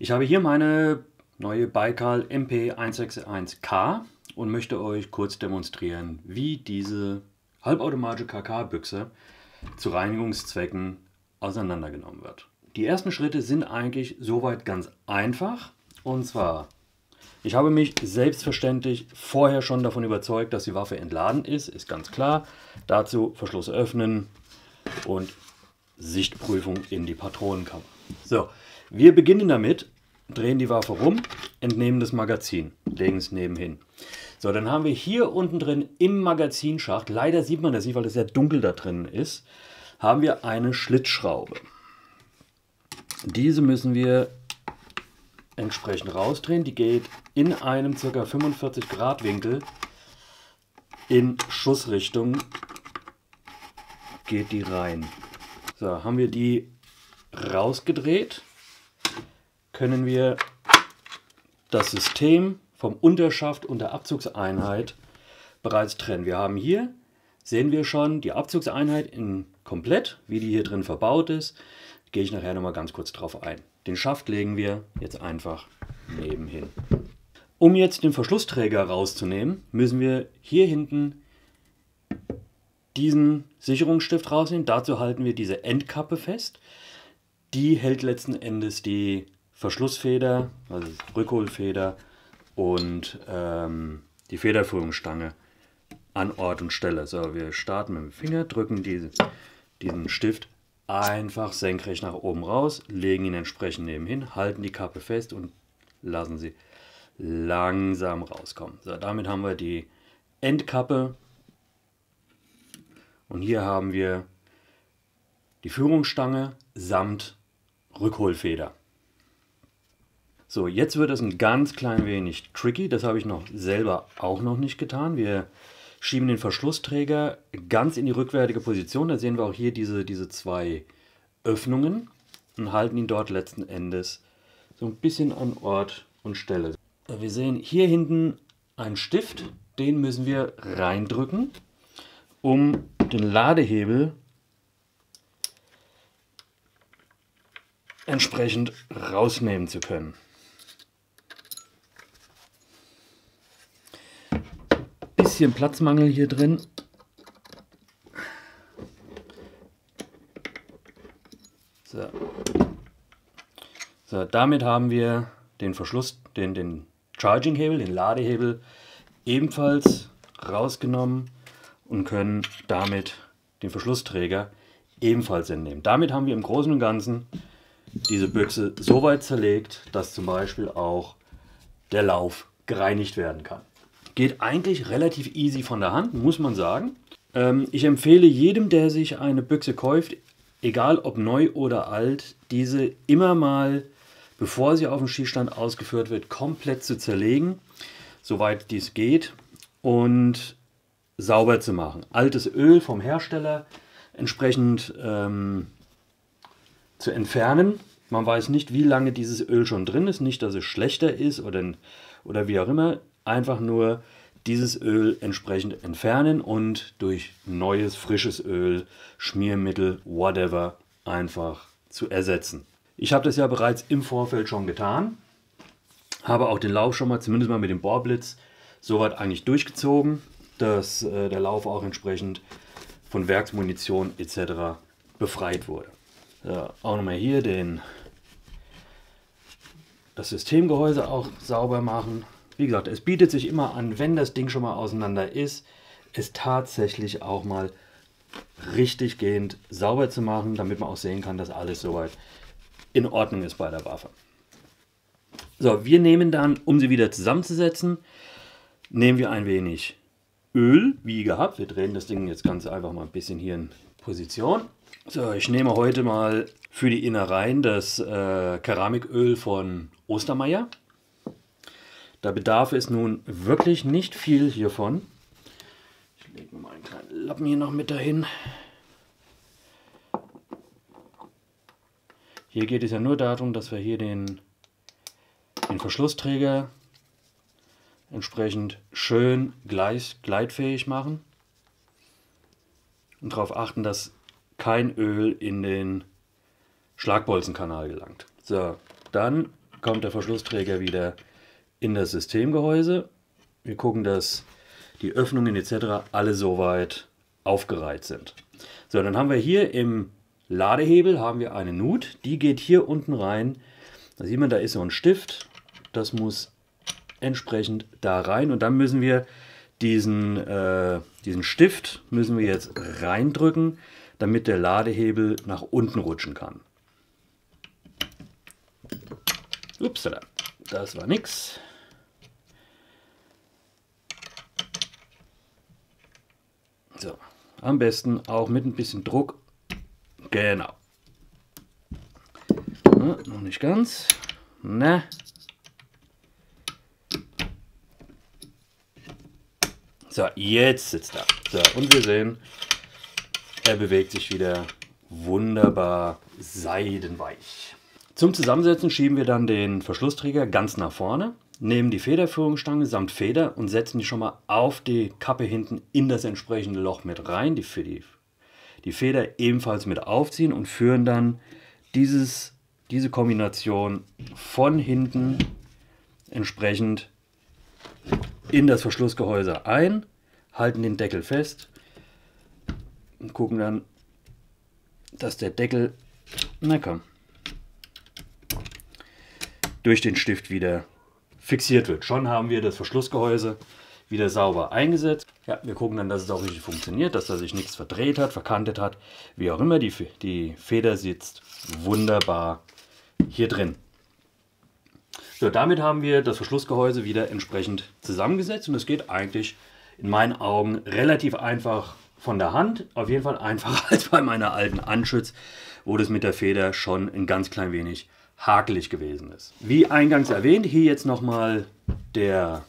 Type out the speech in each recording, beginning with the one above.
Ich habe hier meine neue Baikal MP161K und möchte euch kurz demonstrieren, wie diese halbautomatische KK-Büchse zu Reinigungszwecken auseinandergenommen wird. Die ersten Schritte sind eigentlich soweit ganz einfach. Und zwar, ich habe mich selbstverständlich vorher schon davon überzeugt, dass die Waffe entladen ist, ist ganz klar. Dazu Verschluss öffnen und Sichtprüfung in die Patronenkammer. So, wir beginnen damit, drehen die Waffe rum, entnehmen das Magazin, legen es nebenhin. So, dann haben wir hier unten drin im Magazinschacht, leider sieht man das nicht, weil es sehr dunkel da drin ist, haben wir eine Schlitzschraube. Diese müssen wir entsprechend rausdrehen. Die geht in einem ca. 45 Grad Winkel in Schussrichtung geht die rein. So, haben wir die rausgedreht, können wir das System vom Unterschaft und der Abzugseinheit bereits trennen. Wir haben hier, sehen wir schon, die Abzugseinheit in komplett, wie die hier drin verbaut ist. Gehe ich nachher nochmal ganz kurz drauf ein. Den Schaft legen wir jetzt einfach nebenhin. Um jetzt den Verschlussträger rauszunehmen, müssen wir hier hinten diesen Sicherungsstift rausnehmen. Dazu halten wir diese Endkappe fest. Die hält letzten Endes die Verschlussfeder, also Rückholfeder und ähm, die Federführungsstange an Ort und Stelle. So, wir starten mit dem Finger, drücken diese, diesen Stift einfach senkrecht nach oben raus, legen ihn entsprechend nebenhin, halten die Kappe fest und lassen sie langsam rauskommen. So, damit haben wir die Endkappe und hier haben wir die Führungsstange samt Rückholfeder. So, jetzt wird es ein ganz klein wenig tricky. Das habe ich noch selber auch noch nicht getan. Wir schieben den Verschlussträger ganz in die rückwärtige Position. Da sehen wir auch hier diese, diese zwei Öffnungen und halten ihn dort letzten Endes so ein bisschen an Ort und Stelle. Wir sehen hier hinten einen Stift. Den müssen wir reindrücken, um den Ladehebel entsprechend rausnehmen zu können. Bisschen Platzmangel hier drin. So. so, damit haben wir den Verschluss, den, den Charging-Hebel, den Ladehebel ebenfalls rausgenommen und können damit den Verschlussträger ebenfalls entnehmen. Damit haben wir im Großen und Ganzen diese Büchse so weit zerlegt, dass zum Beispiel auch der Lauf gereinigt werden kann. Geht eigentlich relativ easy von der Hand, muss man sagen. Ähm, ich empfehle jedem, der sich eine Büchse kauft, egal ob neu oder alt, diese immer mal, bevor sie auf dem Schießstand ausgeführt wird, komplett zu zerlegen, soweit dies geht, und sauber zu machen. Altes Öl vom Hersteller entsprechend ähm, zu entfernen. Man weiß nicht, wie lange dieses Öl schon drin ist, nicht, dass es schlechter ist oder, oder wie auch immer einfach nur dieses Öl entsprechend entfernen und durch neues, frisches Öl, Schmiermittel, whatever, einfach zu ersetzen. Ich habe das ja bereits im Vorfeld schon getan, habe auch den Lauf schon mal, zumindest mal mit dem Bohrblitz, soweit eigentlich durchgezogen, dass äh, der Lauf auch entsprechend von Werksmunition etc. befreit wurde. Ja, auch nochmal hier den, das Systemgehäuse auch sauber machen. Wie gesagt, es bietet sich immer an, wenn das Ding schon mal auseinander ist, es tatsächlich auch mal richtig gehend sauber zu machen, damit man auch sehen kann, dass alles soweit in Ordnung ist bei der Waffe. So, wir nehmen dann, um sie wieder zusammenzusetzen, nehmen wir ein wenig Öl, wie gehabt. Wir drehen das Ding jetzt ganz einfach mal ein bisschen hier in Position. So, ich nehme heute mal für die Innereien das äh, Keramiköl von Ostermeier. Da bedarf es nun wirklich nicht viel hiervon. Ich lege mal einen kleinen Lappen hier noch mit dahin. Hier geht es ja nur darum, dass wir hier den, den Verschlussträger entsprechend schön gleich, gleitfähig machen und darauf achten, dass kein Öl in den Schlagbolzenkanal gelangt. So, dann kommt der Verschlussträger wieder in das Systemgehäuse. Wir gucken, dass die Öffnungen etc. alle soweit aufgereiht sind. So, dann haben wir hier im Ladehebel haben wir eine Nut, die geht hier unten rein. Da sieht man, da ist so ein Stift. Das muss entsprechend da rein und dann müssen wir diesen, äh, diesen Stift müssen wir jetzt reindrücken, damit der Ladehebel nach unten rutschen kann. Upsala, das war nix. So, am besten auch mit ein bisschen Druck. Genau. Na, noch nicht ganz. Na. So, jetzt sitzt er. So, und wir sehen, er bewegt sich wieder wunderbar seidenweich. Zum Zusammensetzen schieben wir dann den Verschlussträger ganz nach vorne, nehmen die Federführungsstange samt Feder und setzen die schon mal auf die Kappe hinten in das entsprechende Loch mit rein, die die, die Feder ebenfalls mit aufziehen und führen dann dieses, diese Kombination von hinten entsprechend in das Verschlussgehäuse ein, halten den Deckel fest und gucken dann, dass der Deckel, na komm, durch den Stift wieder fixiert wird. Schon haben wir das Verschlussgehäuse wieder sauber eingesetzt. Ja, wir gucken dann, dass es auch richtig funktioniert, dass da sich nichts verdreht hat, verkantet hat, wie auch immer. Die, die Feder sitzt wunderbar hier drin. So, damit haben wir das Verschlussgehäuse wieder entsprechend zusammengesetzt und es geht eigentlich in meinen Augen relativ einfach von der Hand. Auf jeden Fall einfacher als bei meiner alten Anschütz, wo das mit der Feder schon ein ganz klein wenig hakelig gewesen ist. Wie eingangs erwähnt, hier jetzt nochmal der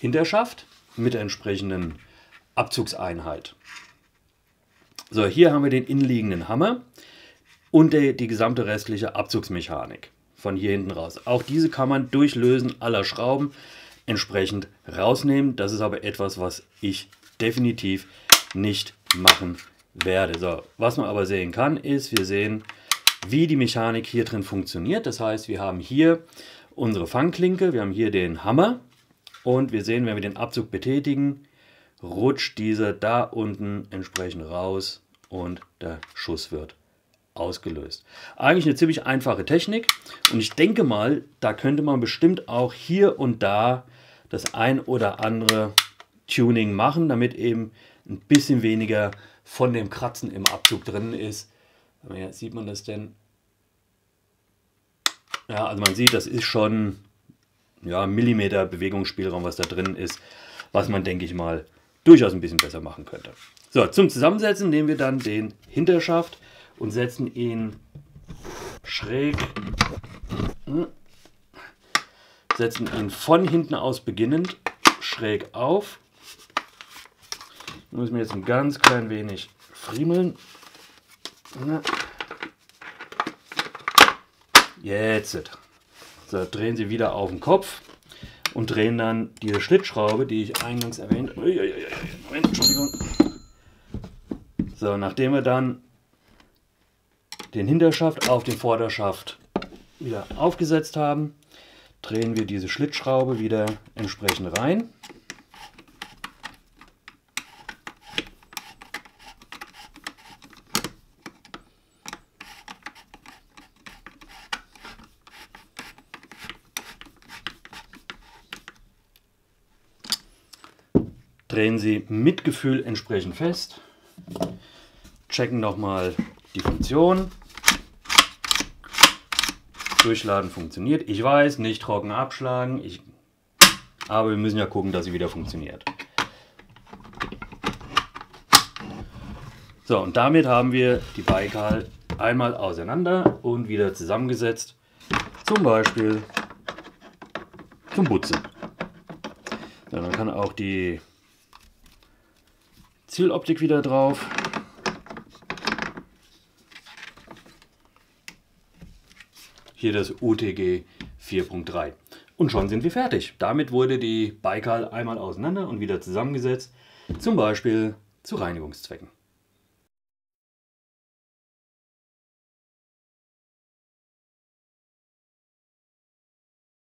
Hinterschaft mit der entsprechenden Abzugseinheit. So, hier haben wir den innenliegenden Hammer und die, die gesamte restliche Abzugsmechanik von hier hinten raus. Auch diese kann man durch Lösen aller Schrauben entsprechend rausnehmen. Das ist aber etwas, was ich definitiv nicht machen werde. So, was man aber sehen kann, ist, wir sehen, wie die Mechanik hier drin funktioniert. Das heißt, wir haben hier unsere Fangklinke, wir haben hier den Hammer und wir sehen, wenn wir den Abzug betätigen, rutscht dieser da unten entsprechend raus und der Schuss wird ausgelöst. Eigentlich eine ziemlich einfache Technik und ich denke mal, da könnte man bestimmt auch hier und da das ein oder andere Tuning machen, damit eben ein bisschen weniger von dem Kratzen im Abzug drin ist. Ja, sieht man das denn? Ja, also man sieht, das ist schon ja, Millimeter Bewegungsspielraum, was da drin ist, was man, denke ich mal, durchaus ein bisschen besser machen könnte. So, zum Zusammensetzen nehmen wir dann den Hinterschaft und setzen ihn schräg, hm, setzen ihn von hinten aus beginnend schräg auf. Ich muss mir jetzt ein ganz klein wenig friemeln. Jetzt. So, drehen Sie wieder auf den Kopf und drehen dann diese Schlitzschraube, die ich eingangs erwähnt habe. Entschuldigung. So, nachdem wir dann den Hinterschaft auf den Vorderschaft wieder aufgesetzt haben, drehen wir diese Schlitzschraube wieder entsprechend rein. Drehen Sie mit Gefühl entsprechend fest. Checken nochmal die Funktion. Durchladen funktioniert. Ich weiß, nicht trocken abschlagen. Ich, aber wir müssen ja gucken, dass sie wieder funktioniert. So, und damit haben wir die Baikal einmal auseinander und wieder zusammengesetzt. Zum Beispiel zum Putzen. Ja, dann kann auch die Zieloptik wieder drauf. Hier das UTG 4.3. Und schon sind wir fertig. Damit wurde die Baikal einmal auseinander und wieder zusammengesetzt, zum Beispiel zu Reinigungszwecken.